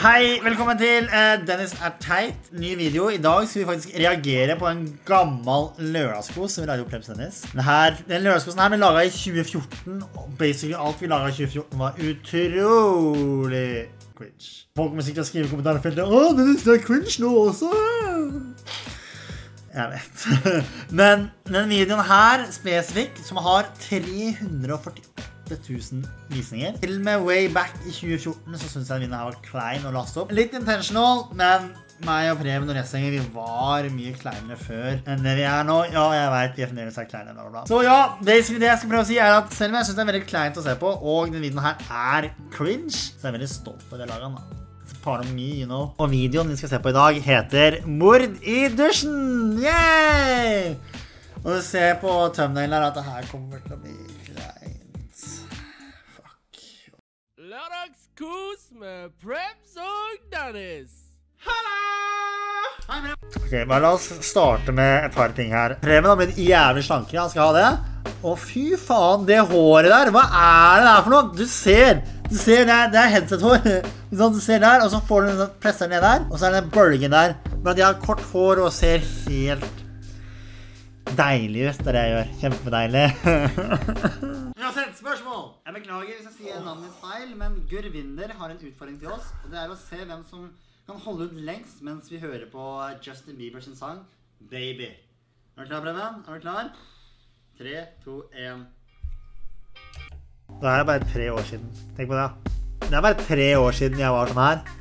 Hei, velkommen til uh, Dennis er teit. Ny video. I dag skal vi faktisk reagere på en gammel lørdagskos som vi lagde på Plebs Dennis. Den, her, den lørdagskosen her ble laga i 2014. Og basically alt vi laga i 2014, var utrolig cringe. Folk må sikkert skrive i kommentarfeltet Å, Dennis, det er cringe nå også. Jeg vet. Men den videoen her spesifikt, som har 348 000 visninger. Til og med way back i 2014 så syns jeg den videoen her var klein å laste opp. Litt intentional, men meg og Preben og Restgjenger vi var mye kleinere før enn det vi er nå. Ja, jeg vet, vi er fremdeles er kleinere nå, bla. Så ja, basically det jeg skal prøve å si er at selv om jeg syns det er veldig kleint å se på, og denne videoen her er cringe, så er jeg veldig stolt av det laget. da. Me, you know. Og videoen vi skal se på i dag heter Mord i dusjen! Yay! Og du ser på thumbnailen her at det her kommer til å bli Lørdagskos med Preps og Dennis. Ok, bare La oss starte med et par ting her. Preben har blitt jævlig slankere. Han skal ha det. Å, fy faen, det håret der. Hva er det der for noe? Du ser. Du ser, Det er, det er headset-hår. Sånn, du ser der, og så får du den presser ned der. Og så er det den bølgen der. Men de har kort hår og ser helt deilig. Det er det jeg gjør. Kjempedeilig. Uansett, spørsmål. Jeg beklager hvis jeg sier navnet ditt feil, men Gurvinder har en utfordring til oss. Og det er å se hvem som kan holde ut lengst mens vi hører på Justin Bieber sin sang 'Baby'. Er du klar, Preben? Er du klar? Tre, to, én. Det er bare tre år siden. Tenk på det. Det er bare tre år siden jeg var sånn her.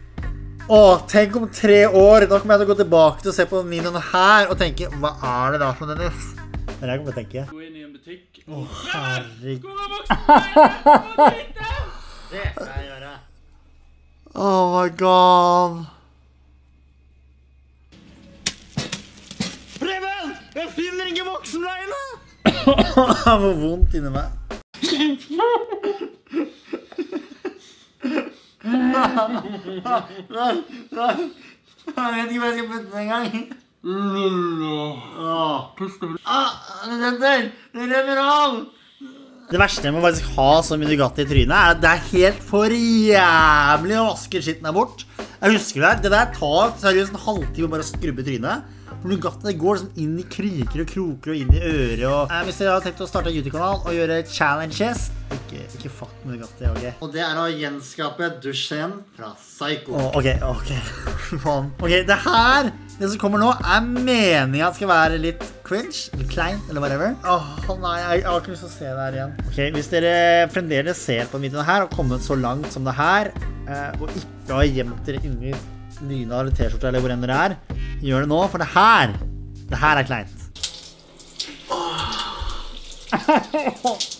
Å, tenk om tre år! Da kommer jeg til å gå tilbake til å se på den videoen her og tenke Hva er det da for noe, Dennis? Det er jeg kommer til å tenke. Gå inn i en butikk. Å, herregud. Er voksen? Det skal jeg gjøre. Oh my god. Preben! Jeg finner ikke voksenbleiene! Det var vondt inni meg. Jeg vet ikke hva jeg skal putte den engang. Ah, det verste med å faktisk ha så mye Nugatti i trynet, er at det er helt for jævlig å vaske skitten der bort. Jeg husker det der. Det der tar seriøst en halvtime bare å skrubbe trynet. For Nugatti går liksom inn i kriker og kroker og inn i øret. Og eh, hvis dere har tenkt å starte en YouTube-kanal og gjøre challenges, ikke, ikke fatt med Nugatti. ok? Og det er å gjenskape dusjen fra Psycho. ok, ok. Fy Faen. Ok, det her, det som kommer nå, er meninga skal være litt cringe, eller klein eller whatever. Åh, nei, jeg, jeg har ikke lyst til å se det her igjen. Ok, Hvis dere fremdeles ser på videoen her og kommet så langt som det her, eh, og ikke har gjemt dere inni dyna eller T-skjorta eller hvor enn dere er, gjør det nå, for det her, det her er kleint. Ah,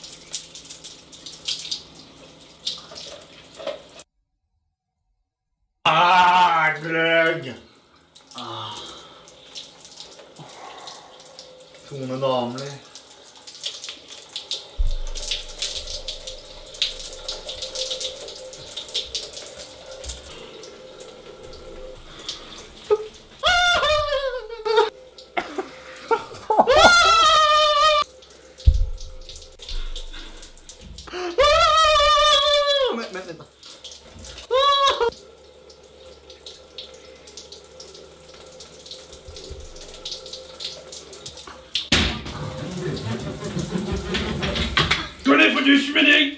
Tone Damli. Gå ned for dusjen, med deg!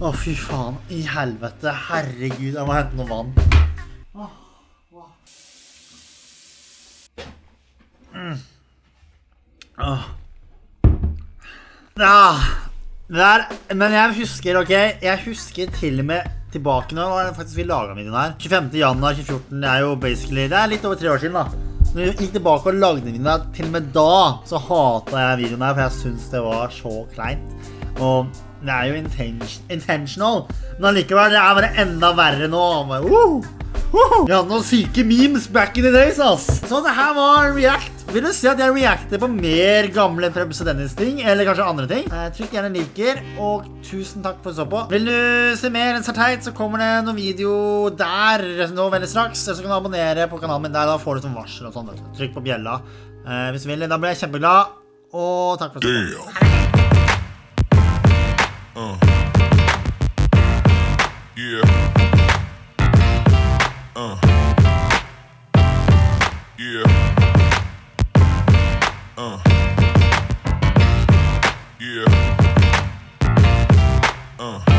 Å, fy faen. I helvete. Herregud, jeg må hente noe vann. Oh, wow. Mm. oh. Ja, der, men jeg husker, ok, jeg husker til og med tilbake det faktisk vi laget videoen her. 25. januar 2014, det er jo basically, det er litt over tre år siden da. Når vi gikk tilbake og lagde videoen til og med da, så hatet jeg videoen her, for jeg syntes det var så kleint. Og det er jo intention, intentional, men allikevel, det er bare enda verre nå. Bare. Vi hadde noen syke memes back in the days, ass. Så det her var React. Vil du si at jeg reacter på mer gamle Prebz og Dennis-ting, eller kanskje andre ting? Eh, trykk gjerne liker, og tusen takk for at du så på. Vil du se mer enn Sarteit, så kommer det noen video der nå veldig straks. Så kan du abonnere på kanalen min der, da får du sånn varsel og sånn. Trykk på bjella. Eh, hvis du vil, da blir jeg kjempeglad. Og takk for at du så på. Uh. Yeah. Uh. Yeah. Uh. Yeah. Uh.